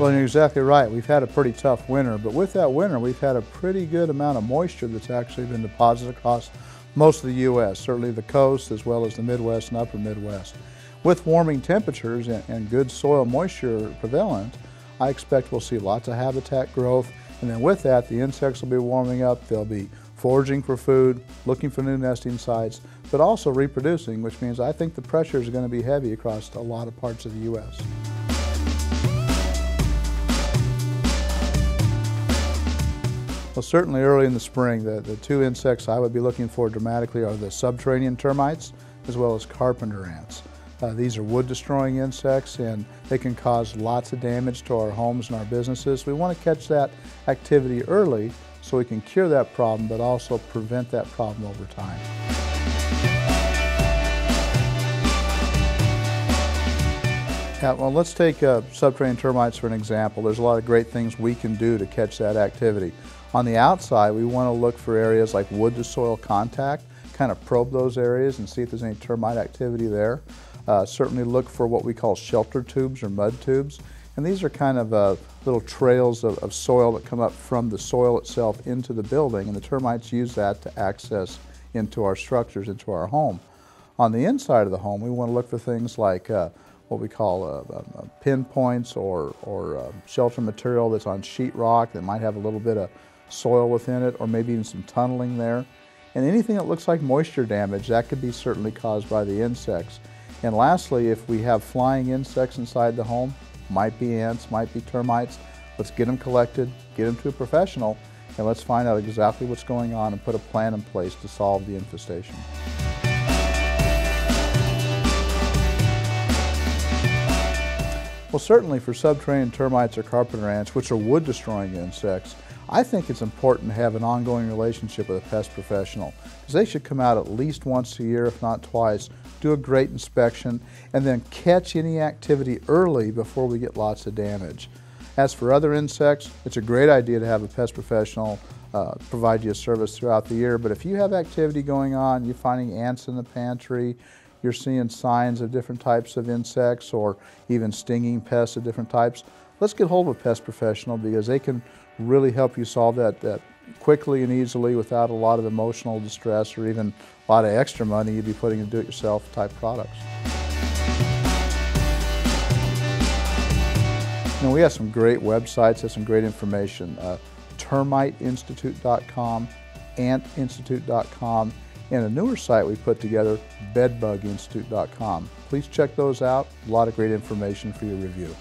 Well, you're exactly right. We've had a pretty tough winter, but with that winter, we've had a pretty good amount of moisture that's actually been deposited across most of the U.S., certainly the coast as well as the Midwest and upper Midwest. With warming temperatures and, and good soil moisture prevalent, I expect we'll see lots of habitat growth, and then with that, the insects will be warming up. They'll be foraging for food, looking for new nesting sites, but also reproducing, which means I think the pressure is going to be heavy across a lot of parts of the U.S. Well, certainly early in the spring, the, the two insects I would be looking for dramatically are the subterranean termites as well as carpenter ants. Uh, these are wood destroying insects and they can cause lots of damage to our homes and our businesses. We want to catch that activity early so we can cure that problem but also prevent that problem over time. Yeah, well, let's take uh, subterranean termites for an example. There's a lot of great things we can do to catch that activity. On the outside, we want to look for areas like wood to soil contact, kind of probe those areas and see if there's any termite activity there. Uh, certainly look for what we call shelter tubes or mud tubes. And these are kind of uh, little trails of, of, soil that come up from the soil itself into the building, and the termites use that to access into our structures, into our home. On the inside of the home, we want to look for things like uh, what we call uh, uh, pinpoints or, or uh, shelter material that's on sheetrock that might have a little bit of soil within it or maybe even some tunneling there. And anything that looks like moisture damage, that could be certainly caused by the insects. And lastly, if we have flying insects inside the home, might be ants, might be termites, let's get them collected, get them to a professional, and let's find out exactly what's going on and put a plan in place to solve the infestation. Well, certainly for subterranean termites or carpenter ants, which are wood-destroying insects, I think it's important to have an ongoing relationship with a pest professional because they should come out at least once a year, if not twice, do a great inspection, and then catch any activity early before we get lots of damage. As for other insects, it's a great idea to have a pest professional uh, provide you a service throughout the year, but if you have activity going on, you're finding ants in the pantry, you're seeing signs of different types of insects or even stinging pests of different types, let's get hold of a pest professional because they can really help you solve that, that quickly and easily without a lot of emotional distress or even a lot of extra money you'd be putting into do-it-yourself type products. You know, we have some great websites, have some great information. Uh, termiteinstitute.com, antinstitute.com, and a newer site we put together, bedbuginstitute.com. Please check those out. A lot of great information for your review.